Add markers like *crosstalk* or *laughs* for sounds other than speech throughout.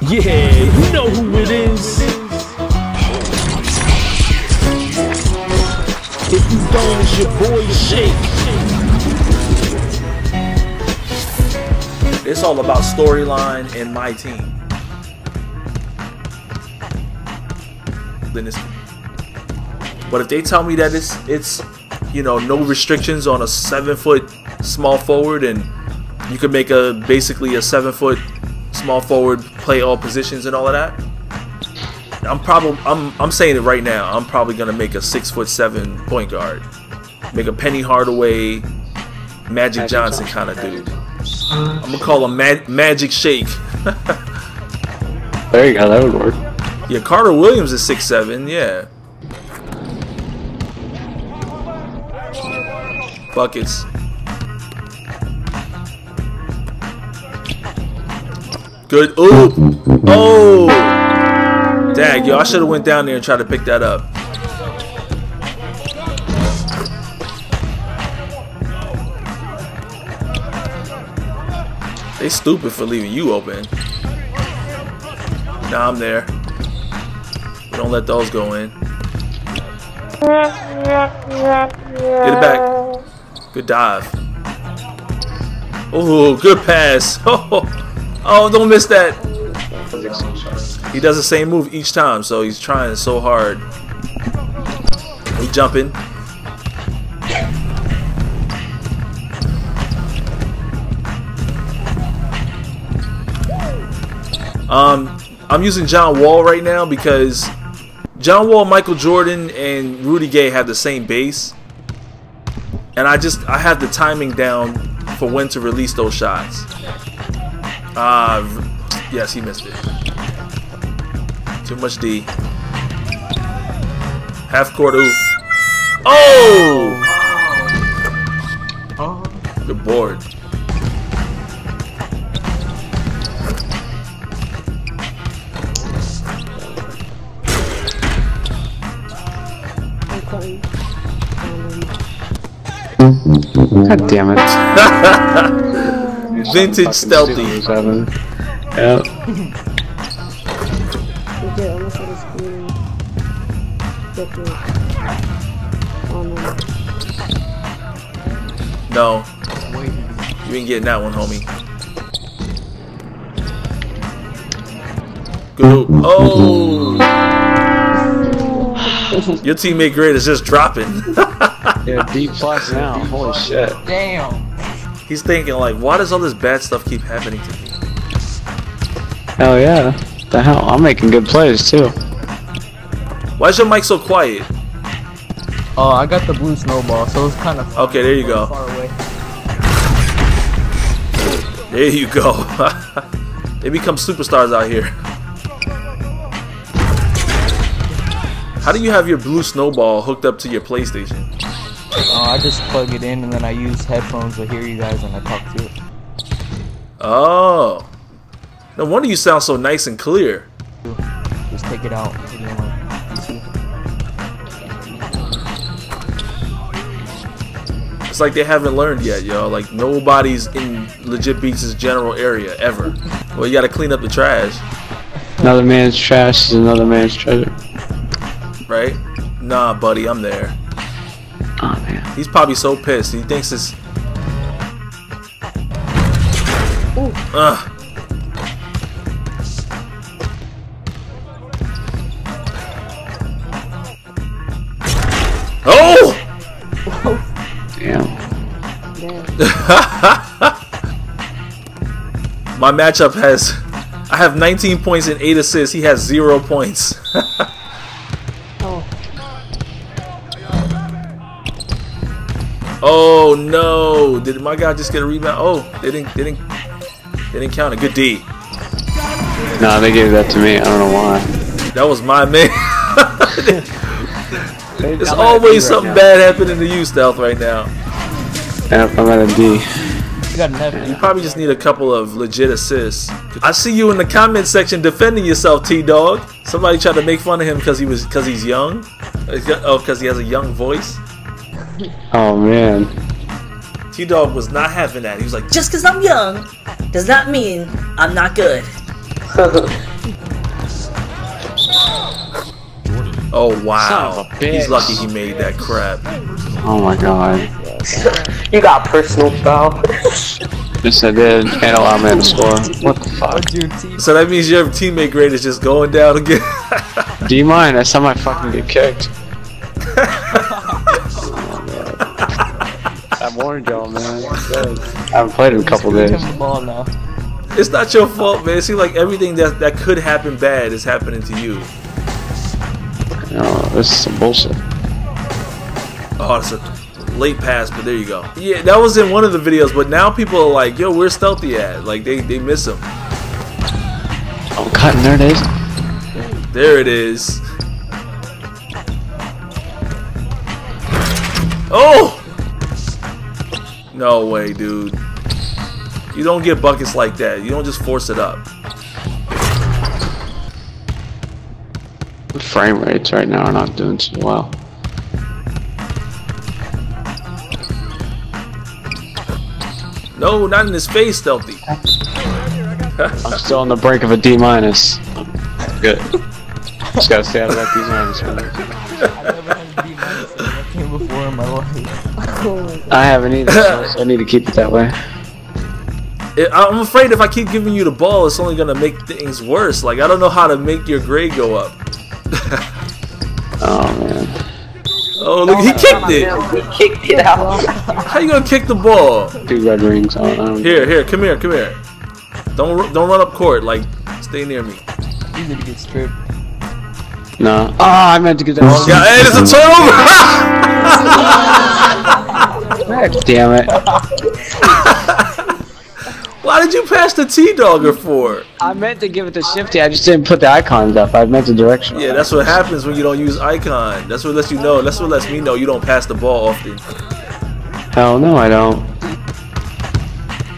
Yeah, you know who it is. If you don't, it's your boy Shake. It's all about storyline and my team. Then it's, but if they tell me that it's it's you know no restrictions on a seven foot small forward and you can make a basically a seven foot small forward play all positions and all of that. I'm probably I'm I'm saying it right now. I'm probably gonna make a six foot seven point guard, make a Penny Hardaway, Magic, Magic Johnson Johnson. kind of dude. I'm gonna call him Ma- Magic Shake. There you go. That would work. Yeah, Carter Williams is six seven. Yeah. Buckets. Good. Ooh. Oh. Dag, yo, I should have went down there and tried to pick that up. They stupid for leaving you open. Now I'm there. Don't let those go in. Get it back. Good dive. Oh, good pass. *laughs* Oh, don't miss that. He does the same move each time, so he's trying so hard. He jumping. Um, I'm using John Wall right now because John Wall, Michael Jordan, and Rudy Gay have the same base, and I just I have the timing down for when to release those shots. Ah, uh, yes, he missed it. Too much D. Half court oop. Oh! Good board. God damn it. *laughs* Vintage stealthy. Super Yep. Legit, almost had a screen. Get to on them. No. You ain't getting that one, homie. Good. Oh! Your teammate grade is just dropping. *laughs* Yeah, D plus now. Holy shit. Damn. He's thinking like, why does all this bad stuff keep happening to me? Hell yeah. The hell? I'm making good plays too. Why is your mic so quiet? Oh, I got the blue snowball, so it's kind of Okay, there you go. far away. There you go. *laughs* they become superstars out here. How do you have your blue snowball hooked up to your PlayStation? Uh, I just plug it in and then I use headphones to hear you guys when I talk to it. Oh. No wonder you sound so nice and clear. Just take it out. put it in my PC. It's like they haven't learned yet, yo. Like nobody's in legit Beats' general area ever. Well, you gotta clean up the trash, Another man's trash is another man's treasure. right? Nah, buddy, I'm there. Oh man. He's probably so pissed. He thinks it's. Ugh. Oh! Damn. Damn. *laughs* My matchup has. I have 19 points and 8 assists. He has 0 points. *laughs* oh no! Did my guy just get a rebound? Oh, they didn't. They didn't. They didn't count it. Good D. Nah, they gave that to me. I don't know why. That was my man. *laughs* There's always something bad happening to you, Stealth, right now. Yep, I'm at a D. You got an F. You probably just need a couple of legit assists. I see you in the comment section defending yourself, T Dog. Somebody tried to make fun of him because he was because he's young. Oh, because he has a young voice. Oh man. T Dog was not having that. He was like, Just because I'm young does not mean I'm not good. *laughs* Oh wow. Son of a bitch. He's lucky he made that crap. Oh my god. *laughs* you got personal foul. *laughs* Yes, I did. Can't allow me to score. What the fuck? What's your team? So that means your teammate grade is just going down again. Do you mind? That's how I fucking get kicked. I warned y'all, man. I haven't played in a couple days. Return the ball now. it's not your fault, man. It seems like everything that that could happen bad is happening to you. You know, this is some bullshit. Oh, it's a late pass, but there you go. Yeah, that was in one of the videos, but now people are like, yo, where's Stealthy at? Like, they, they miss him. Oh, cutting there it is. There it is. Oh! No way, dude. You don't get buckets like that. You don't just force it up. The frame rates right now are not doing so well. No, not in his face, Stealthy. I'm still on the brink of a D minus. Good. Just gotta stay out of that D minus. man. I never had a D minus *laughs* in that game before in my life. Oh my god. I haven't either, so I need to keep it that way. I- I'm afraid if I keep giving you the ball, it's only gonna make things worse. Like, I don't know how to make your grade go up. *laughs* Oh man. Oh, look, he kicked it. He kicked it out. How you gonna kick the ball? Two red rings on. Here, here, come here, come here. Don't don't run up court. Like, stay near me. Easy to get stripped. No. Oh, I meant to get that. Yeah, hey, it's a turnover. God damn it. *laughs* Why did you pass the T Dogger for? I meant to give it to Shifty. I just didn't put the icons up. I meant the direction. Yeah, that's what happens when you don't use icon. That's what lets you know. That's what lets me know you don't pass the ball often. Hell no, I don't.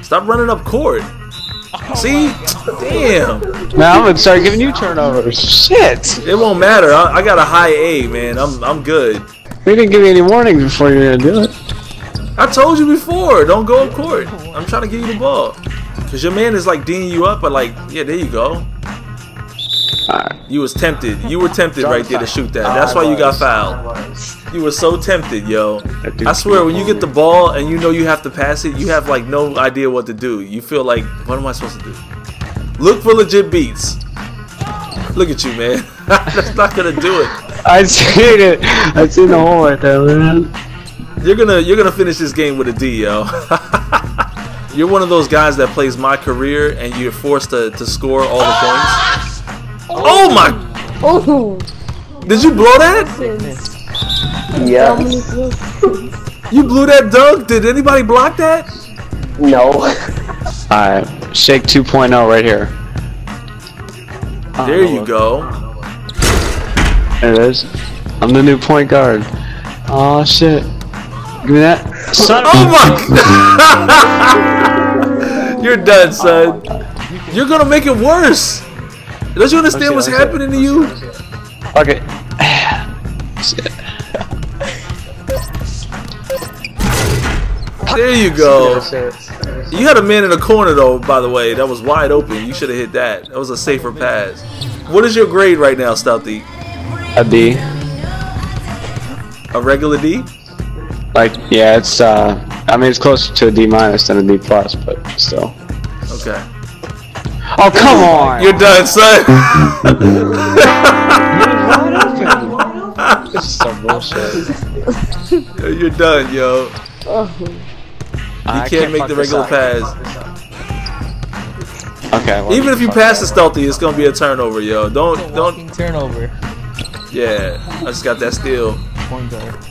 Stop running up court. See? Damn. Now I'm gonna start giving you turnovers. Shit. It won't matter. I, I got a high A, man. I'm I'm good. We didn't give me any warnings before you were gonna do it. I told you before. Don't go up court. I'm trying to give you the ball. Cause your man is like D'ing you up, but like, yeah, there you go. Alright. You was tempted. You were tempted right there to shoot that. That's why you got fouled. You were so tempted, yo. I swear, when you get the ball and you know you have to pass it, you have like no idea what to do. You feel like, what am I supposed to do? Look for legit beats. Look at you, man. *laughs* That's not gonna do it. I seen it. I seen the hole right there, man. You're gonna you're gonna finish this game with a D, yo. *laughs* you're one of those guys that plays my career and you're forced to, to score all the points. Oh my! Oh, Did you blow that? Yeah. You blew that dunk? Did anybody block that? No. Alright. Shake 2.0 right here. There you uh, go. There it is. I'm the new point guard. Oh shit. Give me that. Son Oh my! *laughs* *laughs* You're done, son. You're gonna make it worse. Don't you understand what's happening to you? Okay. There you go. You had a man in the corner though, by the way. That was wide open. You should have hit that. That was a safer pass. What is your grade right now, Stealthy? A D. A regular D? Like, yeah, it's uh I mean it's closer to a D minus than a D plus, but still. Okay. Oh come on! You're done, son. *laughs* this is some bullshit. You're done, yo. Oh, I You can't make the regular pass. Okay. well, Even if you pass the stealthy, it's gonna be a turnover, yo. Don't don't. turnover. Yeah, I just got that steal. Point guard.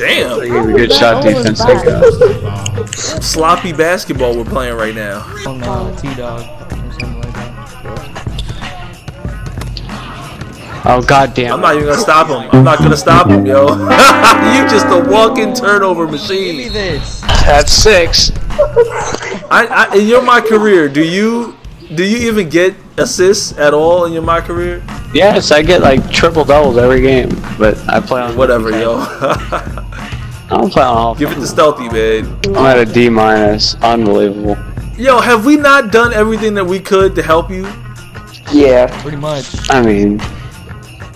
Damn, Give me a good shot defense. Take that. sloppy basketball we're playing right now. Oh no, T dog. Or something like that. Oh god damn. I'm not even gonna stop him. I'm not gonna stop him, yo. *laughs* you just a walking turnover Give me machine. this. That's six. I, I in your my career, do you do you even get assists at all in your my career? Yes, I get like triple doubles every game, but I play on Whatever, yo. *laughs* I'm playing all. Give it to Stealthy, man. I'm at a D minus. Unbelievable. Yo, have we not done everything that we could to help you? Yeah. Pretty much. I mean,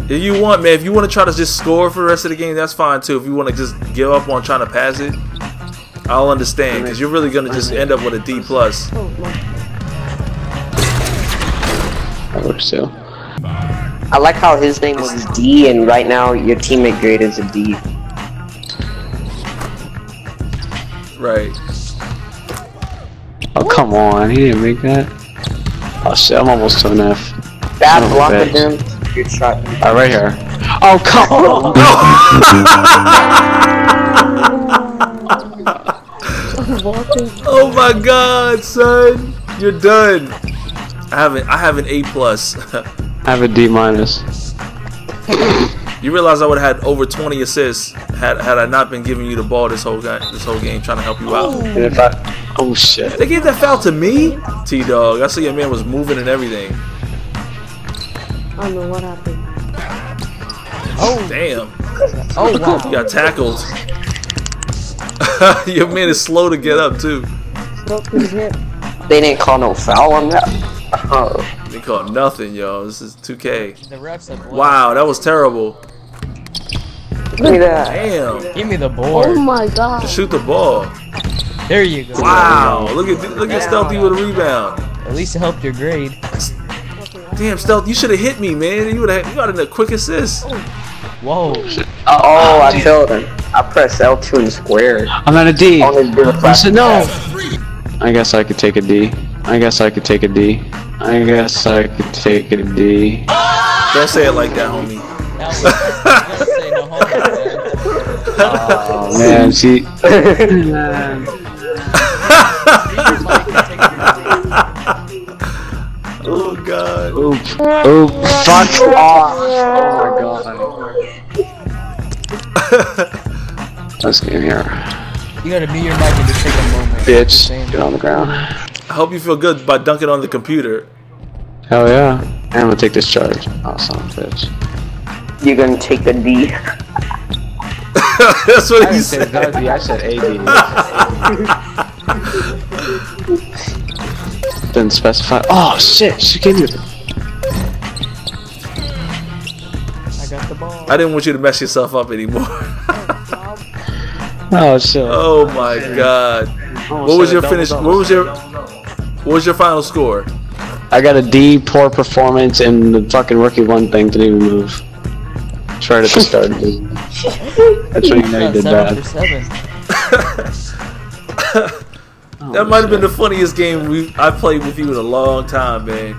If you want, man, if you want to try to just score for the rest of the game, that's fine too. If you want to just give up on trying to pass it, I'll understand because you're really gonna just end up with a D plus. Oh my. that works too. I like how his name was D, and right now your teammate grade is a D. Right. Oh come on, he didn't make that. Oh shit, I'm almost to an F. Bad Oh, block bitch. of them. Good shot. Alright, right here. Oh come on. *laughs* *laughs* Oh my God, son, you're done. I have an I have an A plus. *laughs* I have a D minus. You realize I would have had over 20 assists had had I not been giving you the ball this whole guy, this whole game trying to help you out. And if I, oh shit. They gave that foul to me, T Dog. I see your man was moving and everything. I don't know what happened. Oh damn, Oh *laughs* wow. you got tackled. *laughs* your man is slow to get up too. Broke his hip. They didn't call no foul on that. Oh. They caught nothing, yo. This is 2K. The refs. Wow, that was terrible. Look at that. Damn. Give me the board. Oh my god. Just shoot the ball. There you go. Wow. Look at look at Stealthy with a rebound. At least it helped your grade. Damn, Stealth, you should have hit me, man. You would have you got in a quick assist. Whoa. Oh, I failed him. I pressed L2 and square. I'm at a D. On his do a I flash said no. I guess I could take a D. I guess I could take a D. I guess I could take a D. Don't say it like that, homie. *laughs* Oh *laughs* man, see. *laughs* Oh god. Oop. Oop. Oh, fuck off. Oh my god. *laughs* Let's get in here. You gotta be your mic and just take a moment. Bitch. Just. Get on the ground. I hope you feel good by dunking on the computer. Hell yeah. And I'm gonna take this charge. Oh, son bitch. You're gonna take the D. *laughs* That's what he I said said. D, I said AD. Didn't specify. Oh shit, she gave me the. I got the ball. I didn't want you to mess yourself up anymore. Oh shit. *laughs* oh my god. What was your finish? What was your what was your final score? I got a D, poor performance, and the fucking rookie one thing didn't even move. It's right at the start. dude. *laughs* That's when you know you did seven bad. for seven. *laughs* That might have been the funniest game we I played with you in a long time, man.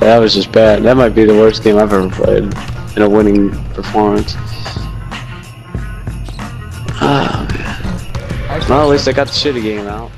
That was just bad. That might be the worst game I've ever played in a winning performance. Ah, man. Well, at least I got the shitty game out.